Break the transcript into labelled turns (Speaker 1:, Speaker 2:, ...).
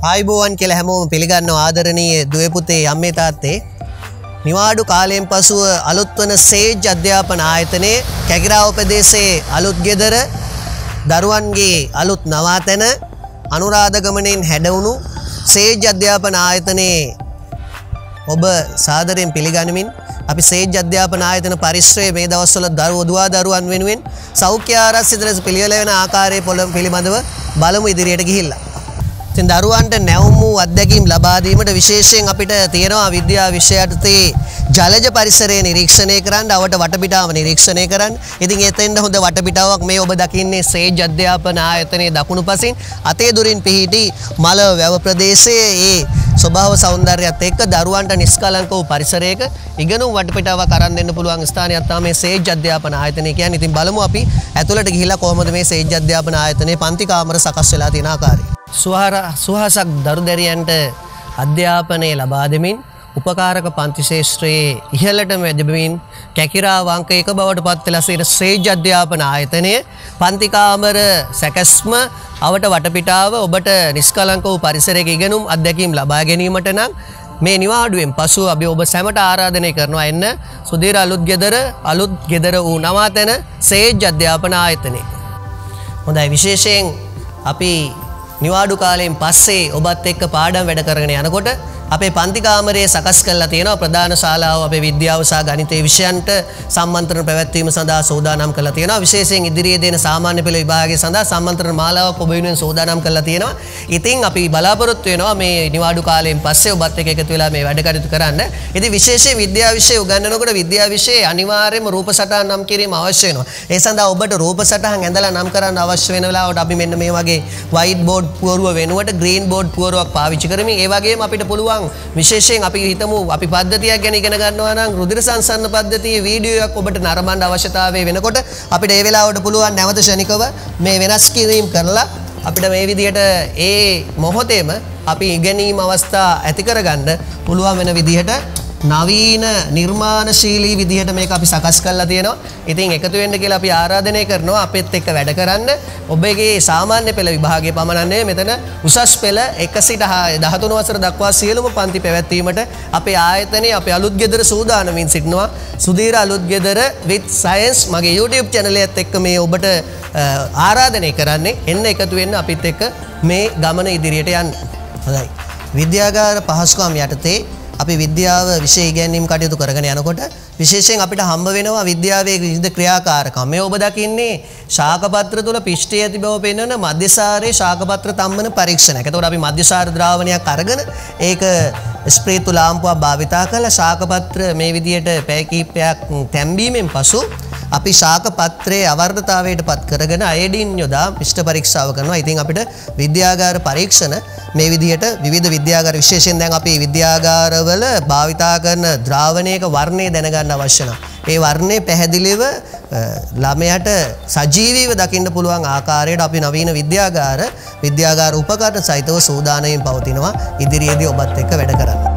Speaker 1: ආයිබෝවන් කියල හැමෝම පිළිගන්න ආදරණයේ දුවපුතේ අම්මේ තාත්තේ නිවාඩු කාලයෙන් පසුව අලුත්වන සේජ් අධ්‍යාපන ආයතනයේ කැකිරාව ප්‍රදේශයේ අලුත් ගෙදර දරුවන්ගේ අලුත් නවාතැන අනුරාධගමනයෙන් හැඩවුණු සේජ් අධ්‍යාපන ආයතනයේ ඔබ සාදරයෙන් පිළිගනිමින් අපි සේජ් අධ්‍යාපන ආයතන පරිශ්‍රය මේ දවස්වල දරු දවා දරුවන් වෙනුවෙන් සෞඛ්‍ය ආරස්සිත ලෙස පිළිවෙල වෙන ආකාරයේ පොළොම් පිළිබඳව බලමු ඉදිරියට ගිහිල්ලා. ඉතින් දරුවන්ට නැවුම් වූ අත්දැකීම් ලබා දීමට විශේෂයෙන් අපිට තියෙනවා විද්‍යා විෂයයටතේ ජලජ පරිසරය නිරීක්ෂණය කරන්න අවට වටපිටාව නිරීක්ෂණය කරන්න. ඉතින් එතෙන්ට හොඳ වටපිටාවක් මේ ඔබ දකින්නේ සේජ් අධ්‍යාපන ආයතනයේ දකුණු පසින් අතේ දුරින් පිහිටි මල වැව ප්‍රදේශයේ ඒ ස්වභාව සෞන්දර්යයත් එක්ක දරුවන්ට නිස්කලංක වූ පරිසරයක ඉගෙනුම් වටපිටාවක් අරන් දෙන්න පුළුවන් ස්ථානයක් තමයි මේ සේජ් අධ්‍යාපන ආයතනය කියන්නේ. ඉතින් බලමු අපි ඇතුළට ගිහිලා කොහොමද මේ සේජ් අධ්‍යාපන ආයතනයේ පන්ති කාමර සකස් වෙලා තියෙන ආකාරය. සුහර සුහසක් දරුදැරියන්ට අධ්‍යාපනය ලබා දෙමින් උපකාරක පන්තිශේෂත්‍රයේ ඉහලටම ඇදබමින් කැකිරා වංක එක බවට පත්වෙලසට ශ්‍රේජ් අධ්‍යාපන ආයතනය පන්තිකාමර සැකැස්ම අවට වටපිටාව ඔබට නිස්කලංක වූ පරිසරක ඉගෙනුම් අත්දැකීම් ලබා ගැනීමට නම් මේ නිවාඩුවෙන් පසු අපි ඔබ සැමට ආරාධනය කරනවා එන්න සුදීර අලුත් ගෙදර අලුත් ගෙදර වූ නවාතැන සේජ් අධ්‍යාපන ආයතනය. හොඳයි විශේෂයෙන් අපි නිවාඩු කාලයෙන් පස්සේ ඔබත් එක්ක පාඩම් වැඩ කරගෙන යනකොට අපේ පන්තිකාමරයේ සකස් කරලා තියෙනවා ප්‍රධාන ශාලාව අපේ විද්‍යාව සහ ගණිතයේ විෂයන්ට සම්මන්ත්‍රණ පැවැත්වීම සඳහා සූදානම් කරලා තියෙනවා විශේෂයෙන් ඉදිරියේ දෙන සාමාන්‍ය පෙළ විභාගය සඳහා සම්මන්ත්‍රණ මාලාවක් ඔබ වෙනුවෙන් සූදානම් කරලා තියෙනවා. ඉතින් අපි බලාපොරොත්තු වෙනවා මේ නිවාඩු කාලයෙන් පස්සේ ඔබත් එක්ක එකතු වෙලා මේ වැඩ කටයුතු කරන්න. ඉතින් විශේෂයෙන් විද්‍යා විෂය උගන්වනකොට විද්‍යා විෂයේ අනිවාර්යයෙන්ම රූප සටහන් නම් කිරීම අවශ්‍ය වෙනවා. ඒ සඳහා ඔබට රූප සටහන් ඇඳලා නම් කරන්න අවශ්‍ය වෙන වෙලාවට අපි මෙන්න මේ වගේ වයිට් බෝඩ් පුවරුව වෙනුවට ග්‍රීන් බෝඩ් පුවරුවක් පාවිච්චි කරමින් ඒ වගේම අපිට පුළුවන් පුළුවන් විශේෂයෙන් අපි හිතමු අපි පද්ධතියක් ගැන ඉගෙන ගන්නවා නම් රුධිර සංසරණ පද්ධතියේ වීඩියෝයක් ඔබට නරඹන්න අවශ්‍යතාවය වෙනකොට අපිට ඒ වෙලාවට පුළුවන් නැවත ෂණිකව මේ වෙනස් කිරීම කරලා අපිට මේ විදිහට ඒ මොහොතේම අපි ඉගෙනීම් අවස්ථා ඇති කරගන්න පුළුවන් වෙන විදිහට නවීන නිර්මාණශීලී විදිහට මේක අපි සකස් කරලා තියෙනවා. ඉතින් එකතු වෙන්න කියලා අපි ආරාධනය කරනවා අපෙත් එක්ක වැඩ කරන්න. ඔබගේ සාමාන්‍ය පෙළ විභාගයේ පමණ නෙවෙයි මෙතන උසස් පෙළ 1 සිට 13 වසර දක්වා සියලුම පන්ති පැවැත්වීමට අපේ ආයතනයේ අපේ අලුත් ගෙදර සූදානමින් සිටිනවා. සුදීර අලුත් ගෙදර with science මගේ YouTube channel එකත් එක්ක මේ ඔබට ආරාධනය කරන්නේ එන්න එකතු වෙන්න අපිත් එක්ක මේ ගමන ඉදිරියට යන්න. හොඳයි. විද්‍යාගාර පහසුකම් යටතේ අපි විද්‍යාව විෂය ඉගැන්වීම් කටයුතු කරගෙන යනකොට විශේෂයෙන් අපිට හම්බ වෙනවා විද්‍යාවේ විවිධ ක්‍රියාකාරකම්. මේ ඔබ දකින්නේ ශාකපත්‍ර තුල පිෂ්ඨයේ ඇති බව පෙන්වන මධ්‍යසාරයේ ශාකපත්‍ර තම්මන පරීක්ෂණයක්. එතකොට අපි මධ්‍යසාර ද්‍රාවණයක් අරගෙන ඒක ස්ප්‍රේතු ලාම්පුවක් භාවිතා කරලා ශාකපත්‍ර මේ විදියට පැය කිහිපයක් තැම්බීමෙන් පසු අපි ශාක පත්‍රයේ අවර්ධතාවයට පත් කරගෙන අයඩින් යොදා පිෂ්ඨ පරීක්ෂාව කරනවා. ඉතින් අපිට විද්‍යාගාර පරීක්ෂණ මේ විදිහට විවිධ විද්‍යාගාර විශේෂයෙන් දැන් අපි විද්‍යාගාරවල භාවිතා කරන ද්‍රාවණයක වර්ණය දැනගන්න අවශ්‍ය ඒ වර්ණය පැහැදිලිව ළමයට සජීවීව දකින්න පුළුවන් ආකාරයට අපි නවීන විද්‍යාගාර විද්‍යාගාර උපකරණ සහිතව සූදානයෙන් පවතිනවා ඉදිරියේදී ඔබත් එක්ක වැඩ කරන්න.